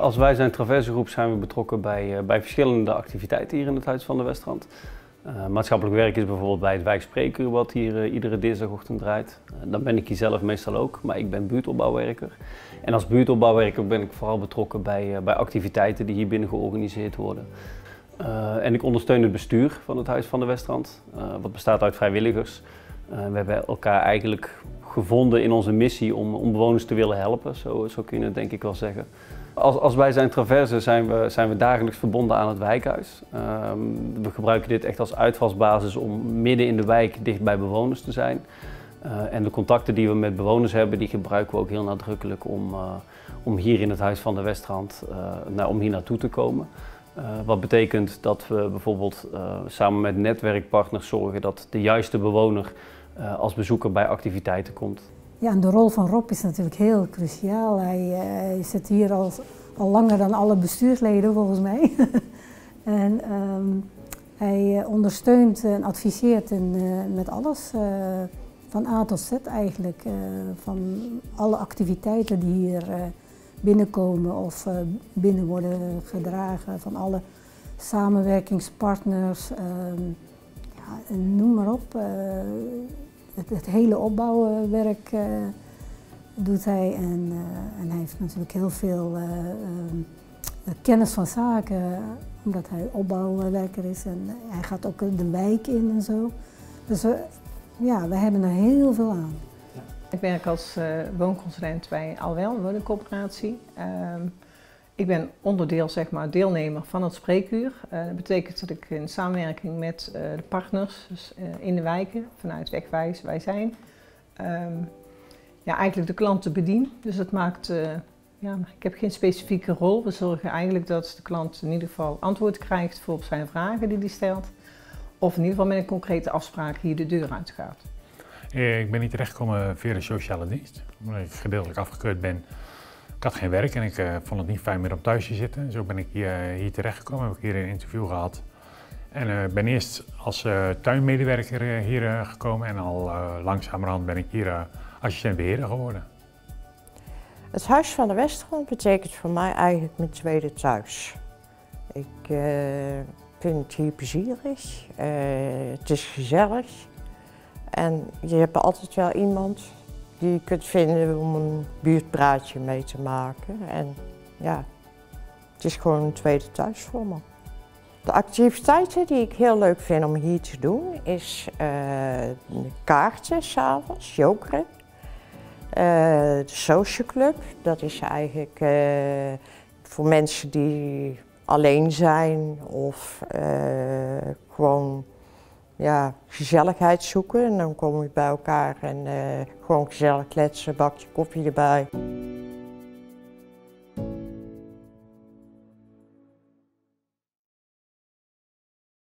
Als wij zijn traversegroep zijn we betrokken bij, uh, bij verschillende activiteiten hier in het Huis van de Westrand. Uh, maatschappelijk werk is bijvoorbeeld bij het wijkspreekuur wat hier uh, iedere dinsdagochtend draait. dan ben ik hier zelf meestal ook, maar ik ben buurtopbouwwerker. En als buurtopbouwwerker ben ik vooral betrokken bij, bij activiteiten die hier binnen georganiseerd worden. en ik ondersteun het bestuur van het Huis van de Westrand, wat bestaat uit vrijwilligers. we hebben elkaar eigenlijk gevonden in onze missie om, om bewoners te willen helpen, zo, zo kun je het denk ik wel zeggen. Als, als wij zijn traverse zijn we, zijn we dagelijks verbonden aan het wijkhuis. Um, we gebruiken dit echt als uitvalsbasis om midden in de wijk dicht bij bewoners te zijn. Uh, en de contacten die we met bewoners hebben, die gebruiken we ook heel nadrukkelijk om, uh, om hier in het Huis van de Westrand, uh, nou, om hier naartoe te komen. wat betekent dat we bijvoorbeeld samen met netwerkpartners zorgen dat de juiste bewoner als bezoeker bij activiteiten komt. Ja, en de rol van Rob is natuurlijk heel cruciaal. Hij, hij zit hier al, al langer dan alle bestuursleden volgens mij. en um, hij ondersteunt en adviseert in, uh, met alles, van A tot Z eigenlijk. van alle activiteiten die hier binnenkomen of binnen worden gedragen, van alle samenwerkingspartners, ja, noem maar op het, hele opbouwwerk uh, doet hij. En, uh, en, hij heeft natuurlijk heel veel uh, kennis van zaken, omdat hij opbouwwerker is. En hij gaat ook de wijk in en zo. Dus ja, we hebben er heel veel aan. Ik werk als woonconsulent bij Alwel, een woningcoöperatie. Ehm, ik ben onderdeel, zeg maar, deelnemer van het spreekuur. Uh, dat betekent dat ik in samenwerking met uh, de partners dus, uh, in de wijken, vanuit Wegwijs, Wij Zijn, um, ja, eigenlijk de klanten bedien. Dus dat maakt, ja, ik heb geen specifieke rol. We zorgen eigenlijk dat de klant in ieder geval antwoord krijgt voor zijn vragen die hij stelt. Of in ieder geval met een concrete afspraak hier de deur uitgaat. Ik ben niet terechtgekomen via de sociale dienst, omdat ik gedeeltelijk afgekeurd ben ik had geen werk en ik uh, vond het niet fijn meer om thuis te zitten. Zo ben ik hier, uh, hier terechtgekomen, heb ik hier een interview gehad. En uh, ben eerst als tuinmedewerker hier gekomen en al langzamerhand ben ik hier assistent beheerder geworden. Het Huis van de Westgrond betekent voor mij eigenlijk mijn tweede thuis. Ik vind het hier plezierig, het is gezellig en je hebt altijd wel iemand die je kunt vinden om een buurtpraatje mee te maken. En ja, het is gewoon een tweede thuis voor me. De activiteiten die ik heel leuk vind om hier te doen is uh, kaarten s'avonds, jokeren. Uh, de social club, dat is eigenlijk uh, voor mensen die alleen zijn of gewoon ja, gezelligheid zoeken. En dan kom je bij elkaar en uh, gewoon gezellig kletsen, bakje koffie erbij.